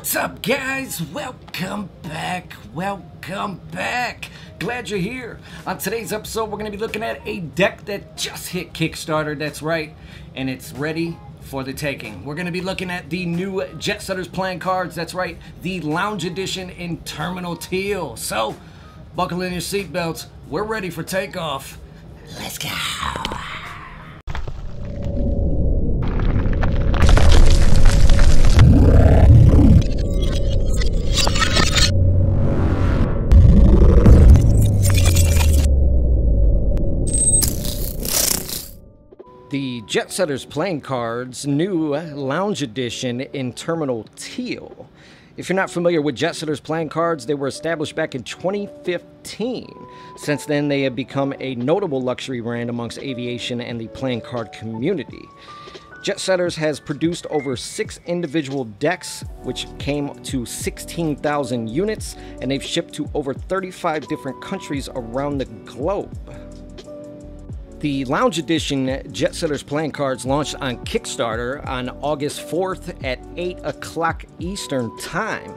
What's up, guys? Welcome back. Welcome back. Glad you're here. On today's episode, we're going to be looking at a deck that just hit Kickstarter. That's right. And it's ready for the taking. We're going to be looking at the new Jetsetters playing cards. That's right. The Lounge Edition in Terminal Teal. So, buckle in your seatbelts. We're ready for takeoff. Let's go. Jetsetters playing cards, new uh, Lounge Edition in Terminal Teal. If you're not familiar with Jetsetters playing cards, they were established back in 2015. Since then, they have become a notable luxury brand amongst aviation and the playing card community. Jetsetters has produced over six individual decks, which came to 16,000 units, and they've shipped to over 35 different countries around the globe. The Lounge Edition Jetsetters playing cards launched on Kickstarter on August 4th at 8 o'clock Eastern Time.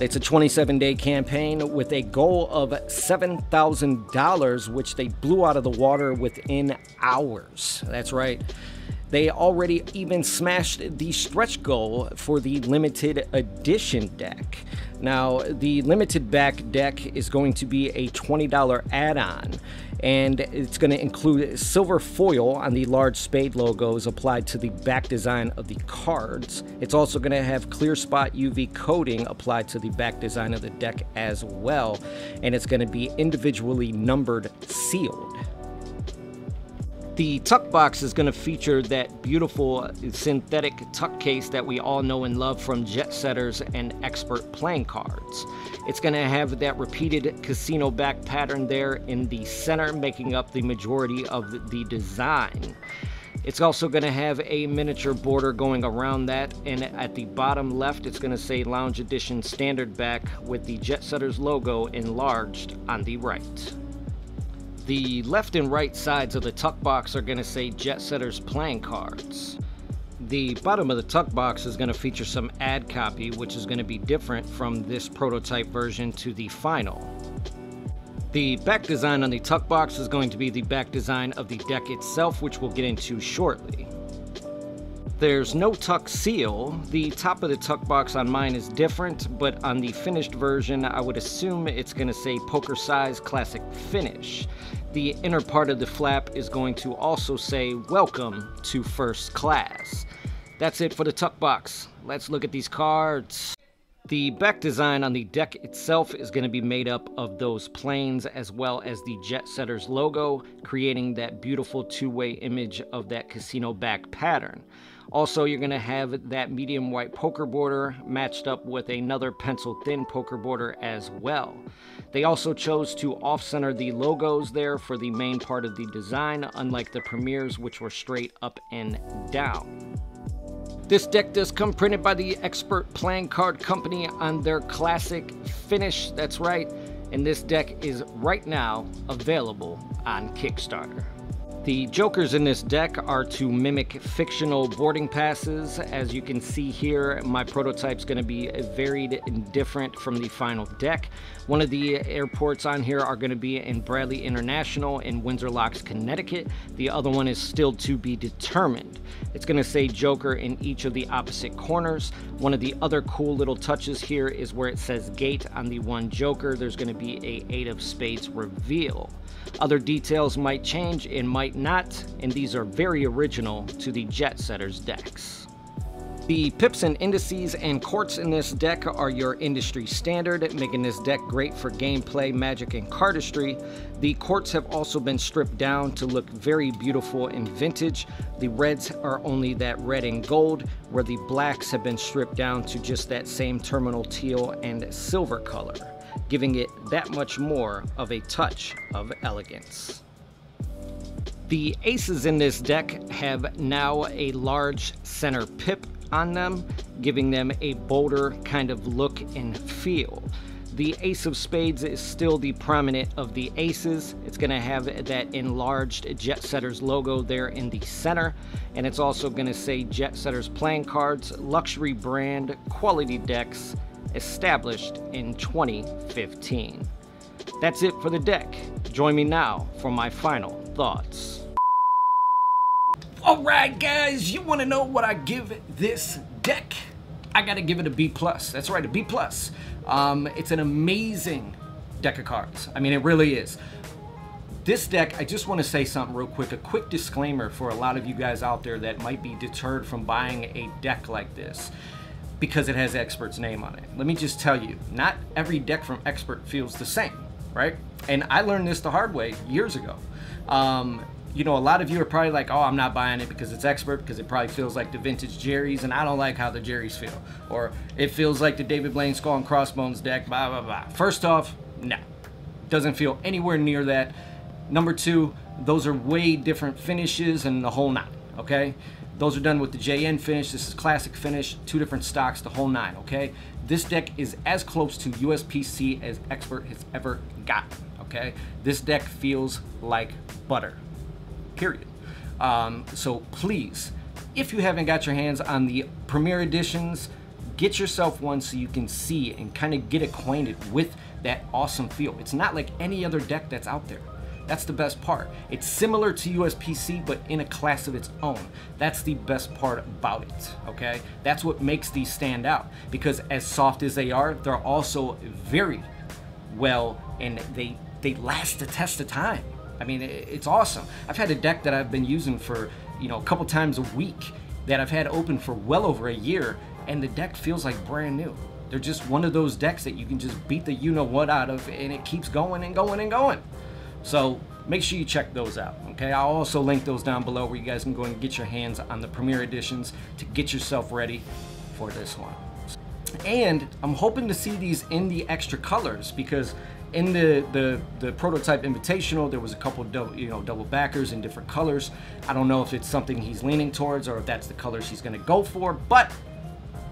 It's a 27 day campaign with a goal of $7,000, which they blew out of the water within hours. That's right. They already even smashed the stretch goal for the limited edition deck. Now, the limited back deck is going to be a $20 add on, and it's going to include silver foil on the large spade logos applied to the back design of the cards. It's also going to have clear spot UV coating applied to the back design of the deck as well, and it's going to be individually numbered sealed. The tuck box is going to feature that beautiful synthetic tuck case that we all know and love from jetsetters and expert playing cards. It's going to have that repeated casino back pattern there in the center, making up the majority of the design. It's also going to have a miniature border going around that, and at the bottom left, it's going to say Lounge Edition Standard back with the Jetsetters logo enlarged on the right. The left and right sides of the tuck box are going to say Jetsetters playing cards. The bottom of the tuck box is going to feature some ad copy, which is going to be different from this prototype version to the final. The back design on the tuck box is going to be the back design of the deck itself, which we'll get into shortly. There's no tuck seal. The top of the tuck box on mine is different, but on the finished version, I would assume it's going to say Poker Size Classic Finish. The inner part of the flap is going to also say Welcome to First Class. That's it for the tuck box. Let's look at these cards. The back design on the deck itself is going to be made up of those planes as well as the Jetsetters logo, creating that beautiful two-way image of that casino back pattern. Also, you're going to have that medium white poker border matched up with another pencil thin poker border as well. They also chose to off-center the logos there for the main part of the design, unlike the premieres which were straight up and down. This deck does come printed by the Expert Playing Card Company on their classic finish, that's right, and this deck is right now available on Kickstarter. The jokers in this deck are to mimic fictional boarding passes. As you can see here, my prototype's going to be varied and different from the final deck. One of the airports on here are going to be in Bradley International in Windsor Locks, Connecticut. The other one is still to be determined. It's going to say Joker in each of the opposite corners. One of the other cool little touches here is where it says Gate on the one Joker. There's going to be a Eight of Spades reveal. Other details might change and might not, and these are very original to the Jetsetters decks. The pips and indices and courts in this deck are your industry standard, making this deck great for gameplay, magic, and cardistry. The courts have also been stripped down to look very beautiful and vintage. The reds are only that red and gold, where the blacks have been stripped down to just that same terminal teal and silver color giving it that much more of a touch of elegance. The aces in this deck have now a large center pip on them, giving them a bolder kind of look and feel. the Ace of Spades is still the prominent of the aces. It's going to have that enlarged Jetsetters logo there in the center. And it's also going to say Jetsetters playing cards, luxury brand, quality decks, established in 2015. That's it for the deck. Join me now for my final thoughts. Alright guys, you want to know what I give this deck? I gotta give it a B plus. That's right, a B plus. Um, it's an amazing deck of cards. I mean, it really is. This deck, I just want to say something real quick. A quick disclaimer for a lot of you guys out there that might be deterred from buying a deck like this because it has Expert's name on it. Let me just tell you, not every deck from Expert feels the same, right? And I learned this the hard way years ago. Um, you know, a lot of you are probably like, oh, I'm not buying it because it's expert, because it probably feels like the vintage Jerry's, and I don't like how the Jerry's feel. Or it feels like the David Blaine Skull and Crossbones deck, blah, blah, blah. First off, no. Doesn't feel anywhere near that. Number two, those are way different finishes and the whole nine, okay? Those are done with the JN finish. This is classic finish, two different stocks, the whole nine, okay? This deck is as close to USPC as Expert has ever gotten, okay? This deck feels like butter period. Um, so please, if you haven't got your hands on the Premier Editions, get yourself one so you can see and kind of get acquainted with that awesome feel. It's not like any other deck that's out there. That's the best part. It's similar to USPC, but in a class of its own. That's the best part about it, okay? That's what makes these stand out. Because as soft as they are, they're also very well, and they, they last the test of time. I mean, it's awesome. I've had a deck that I've been using for, you know, a couple times a week that I've had open for well over a year, and the deck feels like brand new. They're just one of those decks that you can just beat the you know what out of, and it keeps going and going and going. So make sure you check those out. Okay, I'll also link those down below where you guys can go and get your hands on the Premier Editions to get yourself ready for this one. And I'm hoping to see these in the extra colors because in the, the, the prototype invitational, there was a couple double, you know double backers in different colors. I don't know if it's something he's leaning towards or if that's the colors he's going to go for, but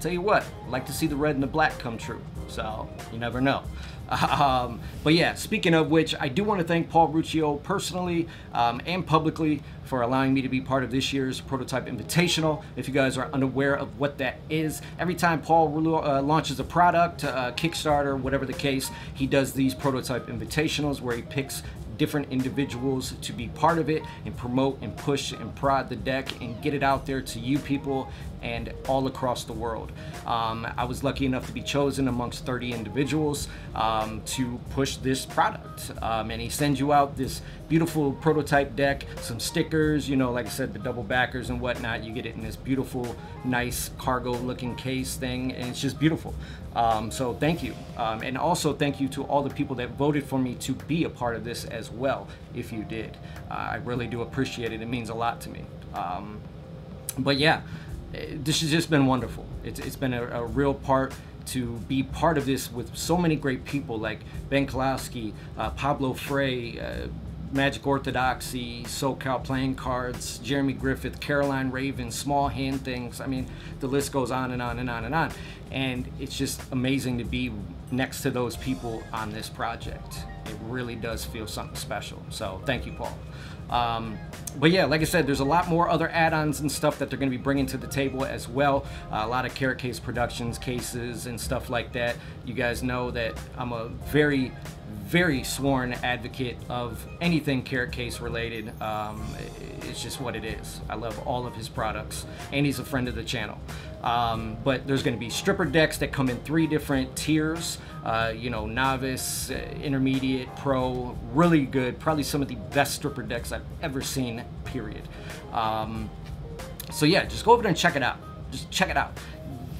tell you what, I'd like to see the red and the black come true. So you never know. Um, but yeah, speaking of which, I do want to thank Paul Ruccio personally um, and publicly for allowing me to be part of this year's Prototype Invitational. If you guys are unaware of what that is, every time Paul uh, launches a product, uh, Kickstarter, whatever the case, he does these Prototype Invitationals where he picks different individuals to be part of it and promote and push and prod the deck and get it out there to you people and all across the world. Um, I was lucky enough to be chosen amongst 30 individuals um, to push this product. Um, and he sends you out this beautiful prototype deck, some stickers, you know, like I said, the double backers and whatnot. You get it in this beautiful, nice cargo looking case thing, and it's just beautiful. Um, so thank you. Um, and also thank you to all the people that voted for me to be a part of this as well, if you did. Uh, I really do appreciate it. It means a lot to me. Um, but yeah, this has just been wonderful. It's, it's been a, a, real part to be part of this with so many great people like Ben Kalowski, uh, Pablo Frey, uh, Magic Orthodoxy, SoCal Playing Cards, Jeremy Griffith, Caroline Raven, Small Hand Things. I mean, the list goes on and on and on and on. And it's just amazing to be next to those people on this project. It really does feel something special. So thank you, Paul. Um, but yeah, like I said, there's a lot more other add-ons and stuff that they're going to be bringing to the table as well. Uh, a lot of Carat Case Productions cases and stuff like that. You guys know that I'm a very, very sworn advocate of anything Carat Case related. Um, it's just what it is. I love all of his products, and he's a friend of the channel. Um, but there's going to be stripper decks that come in three different tiers. Uh, you know, novice, uh, intermediate, pro, really good. Probably some of the best stripper decks I've ever seen. Period. Um, so yeah, just go over there and check it out. Just check it out.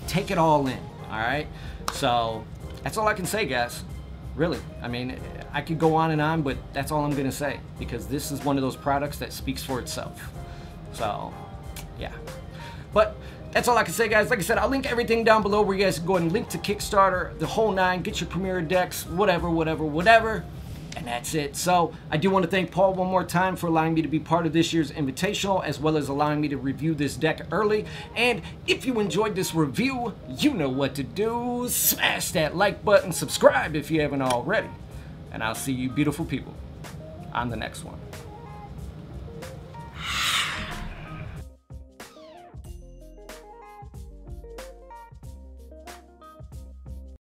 Take it all in. All right. So that's all I can say, guys. Really. I mean, I could go on and on, but that's all I'm gonna say because this is one of those products that speaks for itself. So, yeah. But that's all I can say, guys. Like I said, I'll link everything down below where you guys can go and link to Kickstarter, the whole nine, get your Premier decks, whatever, whatever, whatever. And that's it. So I do want to thank Paul one more time for allowing me to be part of this year's Invitational, as well as allowing me to review this deck early. And if you enjoyed this review, you know what to do. Smash that like button, subscribe if you haven't already. And I'll see you beautiful people on the next one.